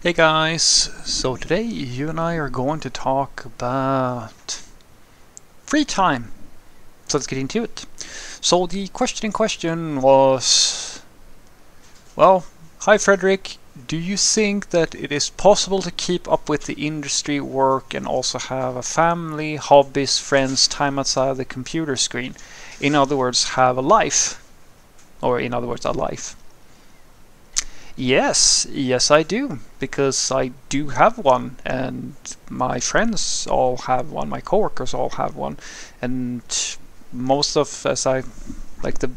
Hey guys, so today you and I are going to talk about free time. So let's get into it. So the question in question was, well, hi Fredrik, do you think that it is possible to keep up with the industry work and also have a family, hobbies, friends, time outside of the computer screen? In other words, have a life. Or in other words, a life. Yes, yes I do, because I do have one, and my friends all have one, my coworkers all have one, and most of, as I like the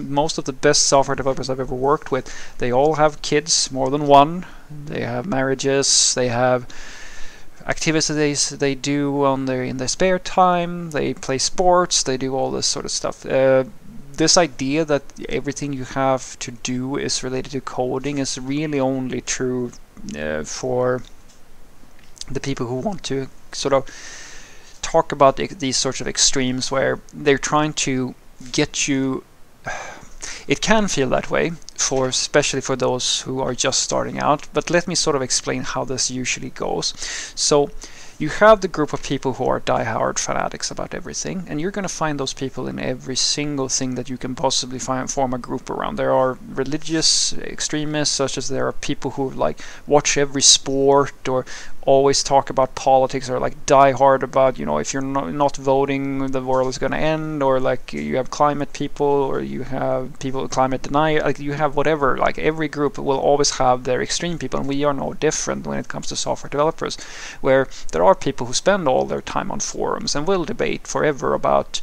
most of the best software developers I've ever worked with, they all have kids, more than one. They have marriages, they have activities they do on their in their spare time. They play sports, they do all this sort of stuff. Uh, this idea that everything you have to do is related to coding is really only true Uh, for the people who want to sort of talk about these sorts of extremes where they're trying to get you it can feel that way for especially for those who are just starting out but let me sort of explain how this usually goes. So you have the group of people who are die-hard fanatics about everything, and you're going to find those people in every single thing that you can possibly find, form a group around. There are religious extremists, such as there are people who like watch every sport or always talk about politics or like die hard about you know if you're not, not voting the world is going to end or like you have climate people or you have people climate deny like you have whatever like every group will always have their extreme people and we are no different when it comes to software developers where there are people who spend all their time on forums and will debate forever about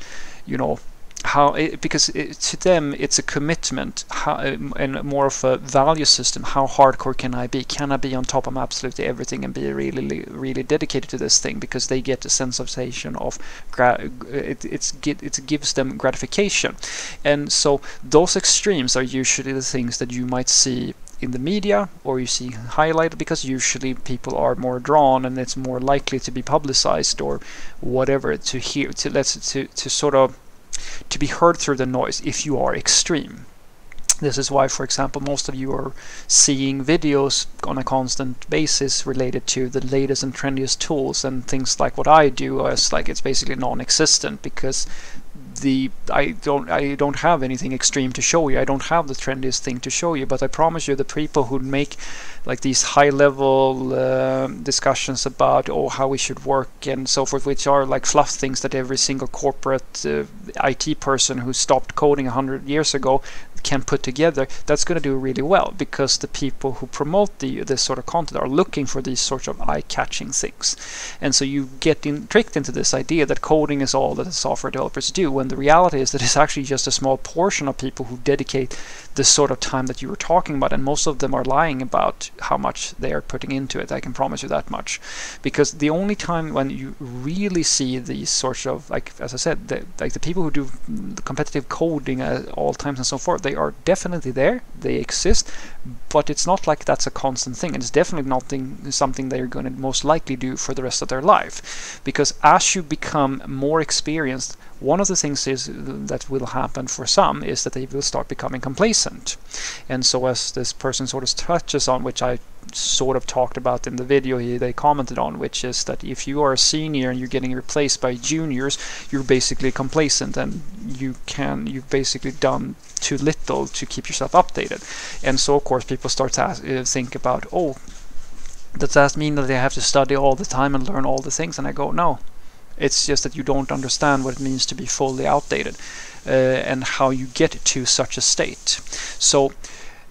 you know how it, because it, to them it's a commitment how, um, and more of a value system. How hardcore can i be? Can i be on top of absolutely everything and be really really dedicated to this thing? Because they get a sensation of it, it's it gives them gratification. And so those extremes are usually the things that you might see in the media or you see highlighted because usually people are more drawn and it's more likely to be publicized or whatever to hear to let's to to sort of to be heard through the noise if you are extreme. This is why, for example, most of you are seeing videos on a constant basis related to the latest and trendiest tools and things like what I do as like it's basically non-existent because the I don't I don't have anything extreme to show you. I don't have the trendiest thing to show you, but I promise you the people who make like these high level uh, discussions about oh how we should work and so forth, which are like fluff things that every single corporate uh, IT person who stopped coding hundred years ago can put together, that's going to do really well because the people who promote the this sort of content are looking for these sorts of eye-catching things. And so you get in, tricked into this idea that coding is all that software developers do, when the reality is that it's actually just a small portion of people who dedicate the sort of time that you were talking about, and most of them are lying about how much they are putting into it. I can promise you that much, because the only time when you really see these sorts of like, as I said, the, like the people who do competitive coding at all times and so forth, they are definitely there, they exist, but it's not like that's a constant thing. It's definitely not something they're going to most likely do for the rest of their life, because as you become more experienced, one of the things is uh, that will happen for some is that they will start becoming complacent. And so as this person sort of touches on, which I sort of talked about in the video he, they commented on, which is that if you are a senior and you're getting replaced by juniors, you're basically complacent and you can you've basically done too little to keep yourself updated. And so of course people start to ask, uh, think about, oh, does that mean that they have to study all the time and learn all the things? And I go, no, it's just that you don't understand what it means to be fully outdated uh, and how you get to such a state. So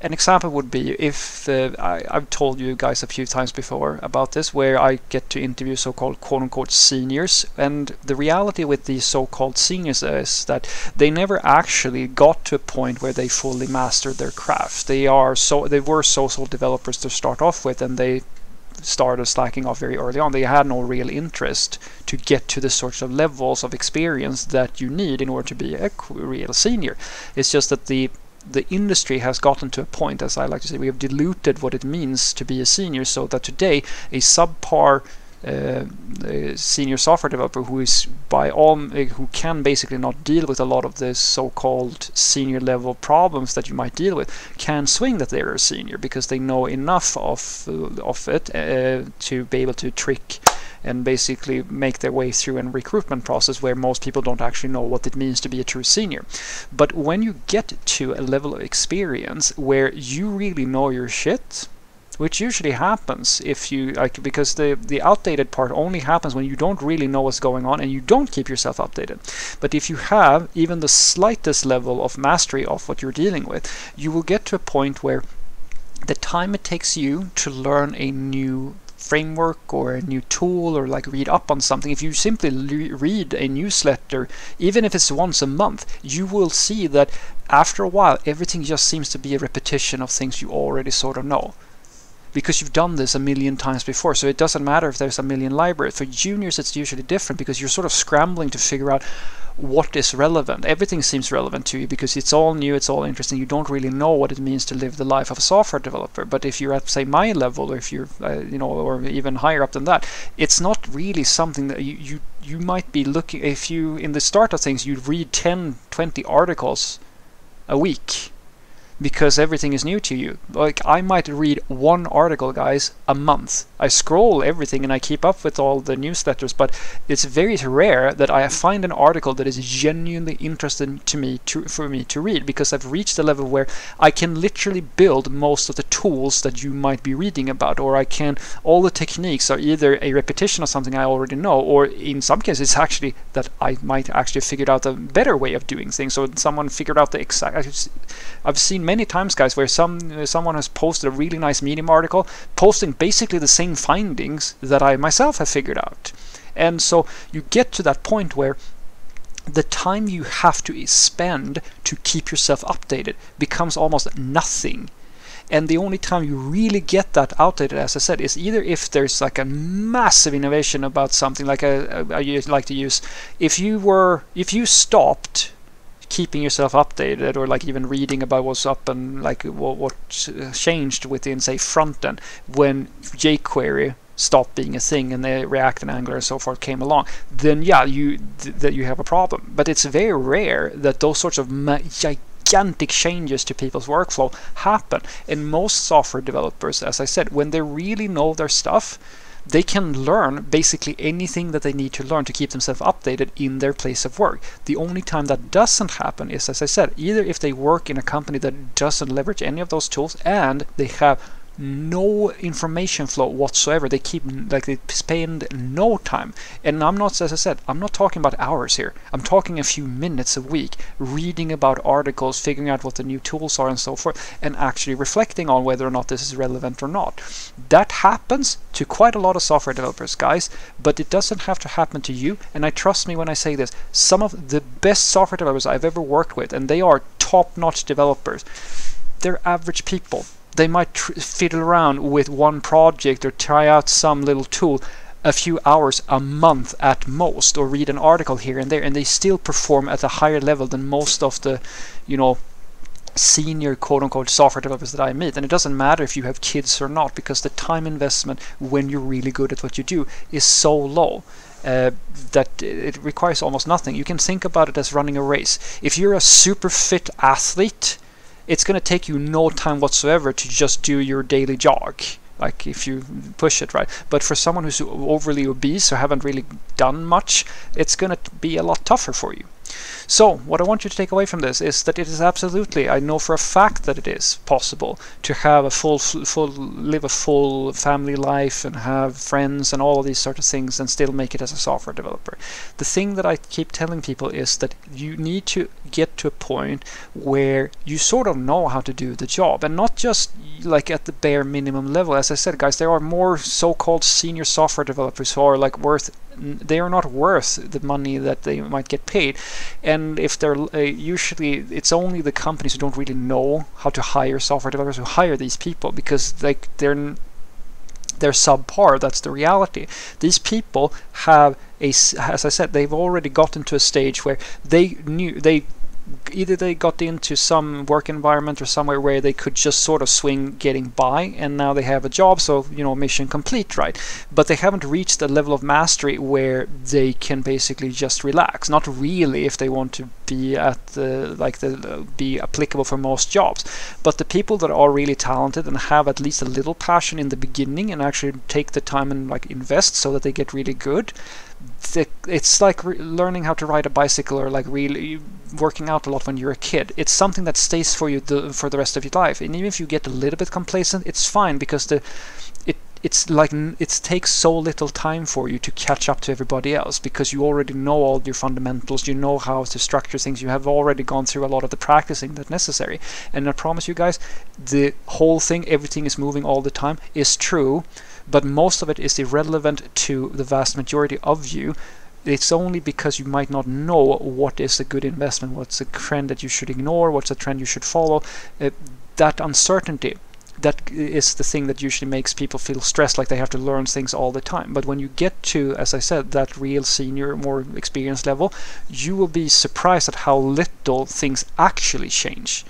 an example would be if uh, I, have told you guys a few times before about this, where I get to interview so-called quote-unquote seniors, and the reality with these so-called seniors is that they never actually got to a point where they fully mastered their craft. They are so they were social developers to start off with, and they started slacking off very early on. They had no real interest to get to the sorts of levels of experience that you need in order to be a real senior. It's just that the the industry has gotten to a point, as I like to say, we have diluted what it means to be a senior, so that today a subpar uh, senior software developer who is by all who can basically not deal with a lot of the so-called senior level problems that you might deal with can swing that they're a senior because they know enough of of it uh, to be able to trick and basically make their way through a recruitment process where most people don't actually know what it means to be a true senior. But when you get to a level of experience where you really know your shit, which usually happens if you like because the the outdated part only happens when you don't really know what's going on and you don't keep yourself updated but if you have even the slightest level of mastery of what you're dealing with you will get to a point where the time it takes you to learn a new framework or a new tool or like read up on something, if you simply read a newsletter, even if it's once a month, you will see that after a while everything just seems to be a repetition of things you already sort of know because you've done this a million times before. So it doesn't matter if there's a million libraries. For juniors, it's usually different because you're sort of scrambling to figure out what is relevant. Everything seems relevant to you because it's all new, it's all interesting. You don't really know what it means to live the life of a software developer. But if you're at, say, my level, or if you're, uh, you know, or even higher up than that, it's not really something that you, you you might be looking. If you in the start of things, you read 10, 20 articles a week because everything is new to you. Like I might read one article, guys, a month. I scroll everything and I keep up with all the newsletters, but it's very rare that I find an article that is genuinely interesting to me to for me to read because I've reached a level where I can literally build most of the tools that you might be reading about, or I can all the techniques are either a repetition of something I already know, or in some cases it's actually that I might actually figured out a better way of doing things. So someone figured out the exact. I've seen many times, guys, where some uh, someone has posted a really nice Medium article, posting basically the same findings that I myself have figured out. And so you get to that point where the time you have to spend to keep yourself updated becomes almost nothing. And the only time you really get that outdated, as I said, is either if there's like a massive innovation about something, like I like to use, if you were, if you stopped keeping yourself updated or like even reading about what's up and like what, what uh, changed within say front end when jQuery stopped being a thing and the React and Angular and so forth came along, then yeah, you th that you have a problem. But it's very rare that those sorts of gigantic changes to people's workflow happen. And most software developers, as I said, when they really know their stuff, they can learn basically anything that they need to learn to keep themselves updated in their place of work. The only time that doesn't happen is, as I said, either if they work in a company that doesn't leverage any of those tools and they have no information flow whatsoever. They keep like they spend no time. And I'm not, as I said, I'm not talking about hours here. I'm talking a few minutes a week reading about articles, figuring out what the new tools are, and so forth, and actually reflecting on whether or not this is relevant or not. That happens to quite a lot of software developers, guys, but it doesn't have to happen to you. And I trust me when I say this. Some of the best software developers I've ever worked with, and they are top-notch developers. They're average people they might fiddle around with one project or try out some little tool a few hours a month at most or read an article here and there and they still perform at a higher level than most of the you know senior quote unquote software developers that I meet. And it doesn't matter if you have kids or not because the time investment when you're really good at what you do is so low uh, that it requires almost nothing. You can think about it as running a race. If you're a super fit athlete it's going to take you no time whatsoever to just do your daily jog like if you push it right? But for someone who's overly obese or haven't really done much it's going to be a lot tougher for you so what I want you to take away from this is that it is absolutely, I know for a fact that it is possible to have a full, full, live a full family life and have friends and all of these sort of things and still make it as a software developer. The thing that I keep telling people is that you need to get to a point where you sort of know how to do the job and not just like at the bare minimum level. As I said, guys, there are more so-called senior software developers who are like worth they are not worth the money that they might get paid. And if they're uh, usually it's only the companies who don't really know how to hire software developers who hire these people because like they're they're subpar. That's the reality. These people have a as i said they've already gotten to a stage where they knew they either they got into some work environment or somewhere where they could just sort of swing getting by and now they have a job so you know mission complete right? But they haven't reached a level of mastery where they can basically just relax. Not really if they want to be at the like the be applicable for most jobs but the people that are really talented and have at least a little passion in the beginning and actually take the time and like invest so that they get really good it's like learning how to ride a bicycle or like really working out a lot when you're a kid. It's something that stays for you the, for the rest of your life. And even if you get a little bit complacent, it's fine because the it's like it takes so little time for you to catch up to everybody else because you already know all your fundamentals you know how to structure things you have already gone through a lot of the practicing that's necessary and i promise you guys the whole thing everything is moving all the time is true but most of it is irrelevant to the vast majority of you. It's only because you might not know what is a good investment, what's a trend that you should ignore, what's a trend you should follow. Uh, that uncertainty that is the thing that usually makes people feel stressed like they have to learn things all the time. But when you get to as i said that real senior more experienced level you will be surprised at how little things actually change.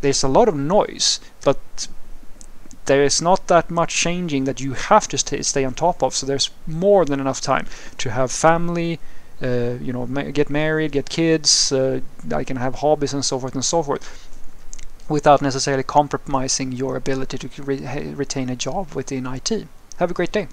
There's a lot of noise but there is not that much changing that you have to stay, stay on top of. So there's more than enough time to have family, uh, you know, ma get married, get kids, uh, I can have hobbies and so forth and so forth, without necessarily compromising your ability to re retain a job within IT. Have a great day.